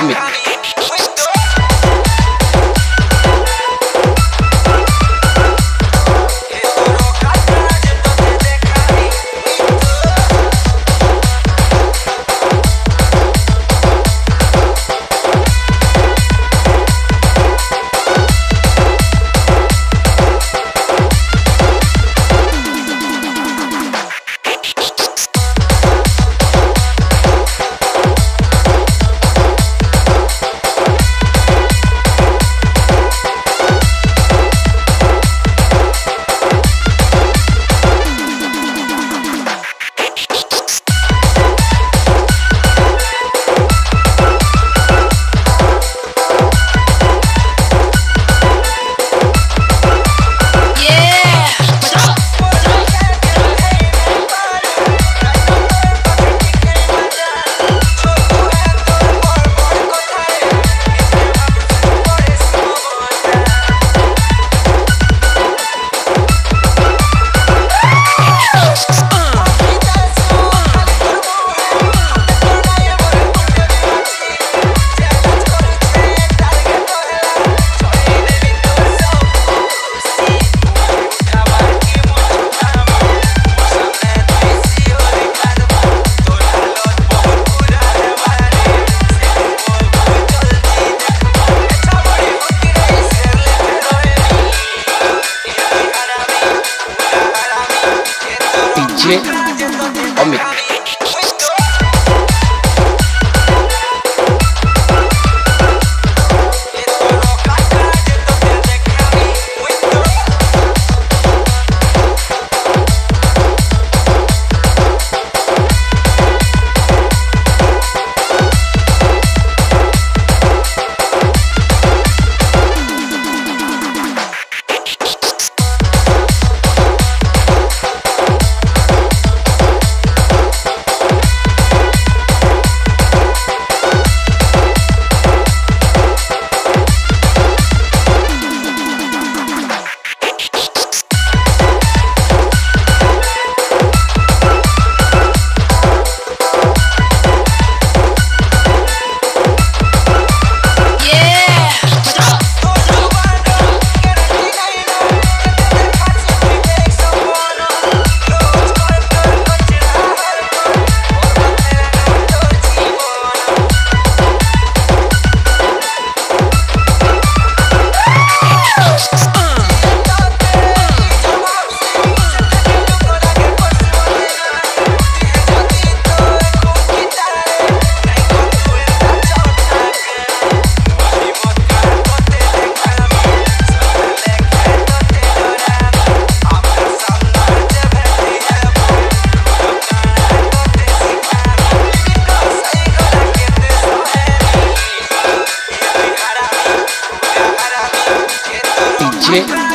cómic. Shit.